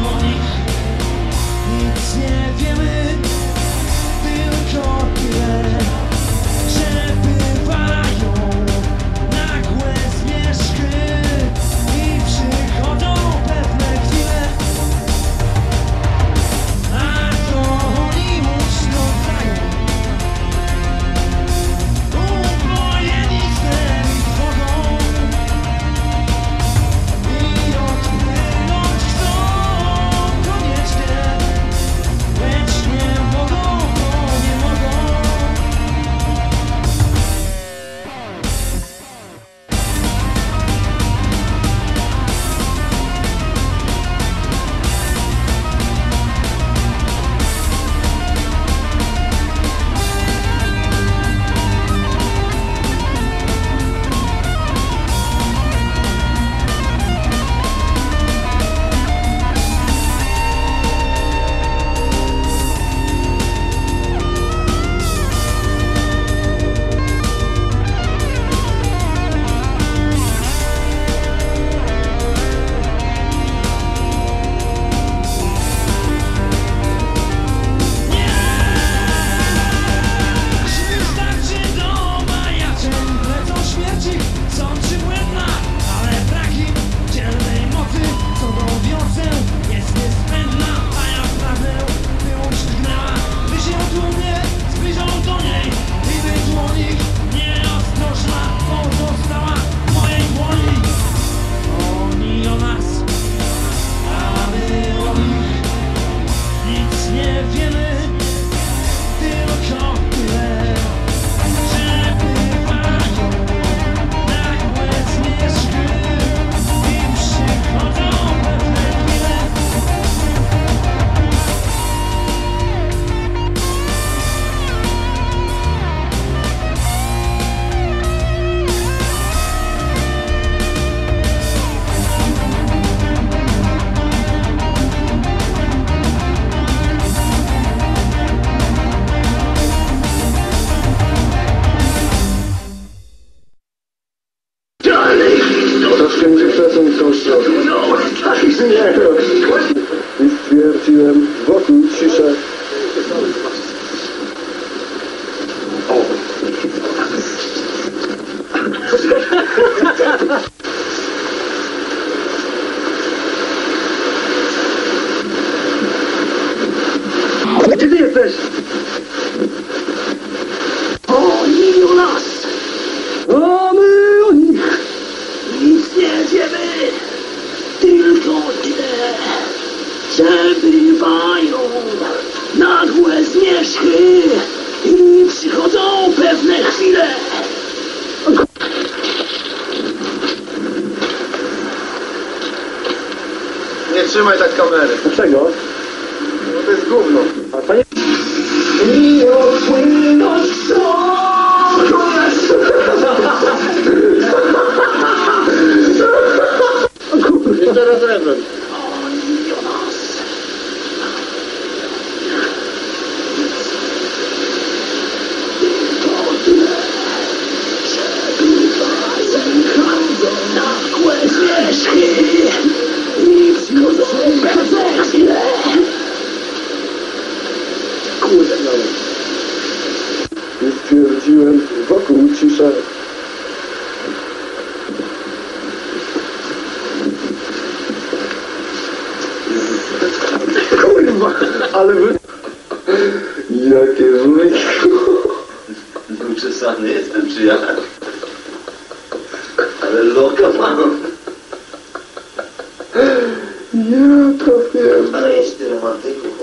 morning. Że bywają nagłe zmierzchy i przychodzą pewne chwile. Nie trzymaj tak kamery, Dlaczego? bo to jest gówno. A to nie... I odpłynąć I ale wy... Jakie żmyjko. Uczesany jestem, czy ja? Ale loka mam. Ja to wiem. Ale ty romantyku.